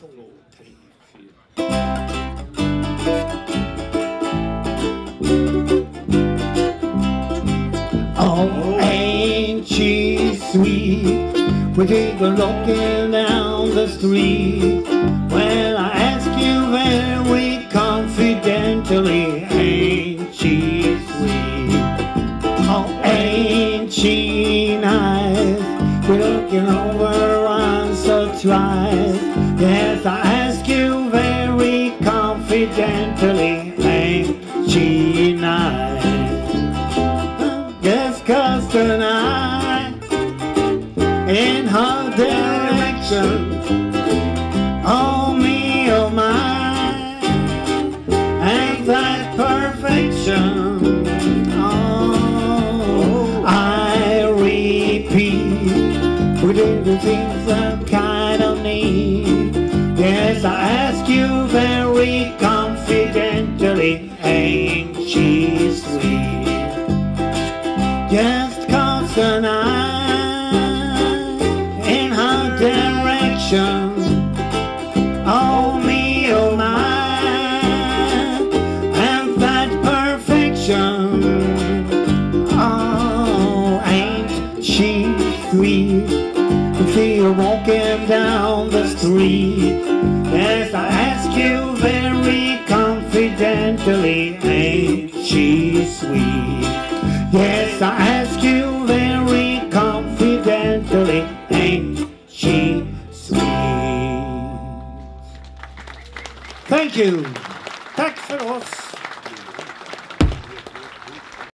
total Oh, ain't she sweet? We take a lookin' down the street. When I ask you very confidentially, ain't she sweet? Oh, ain't she nice? We're looking over once or twice. Confidentially, ain't she nice? Yes, cause tonight in her direction, oh me, oh my, ain't that perfection? Oh, I repeat, we do the things that kind of need. Yes, I ask you very ain't she sweet? Just cause tonight in her direction. Oh me, oh my, and that perfection. Oh, ain't she sweet? If you're walking down the street, yes, I Billy, ain't she sweet? Yes, I ask you very confidently, ain't she sweet? Thank you. Thanks för us.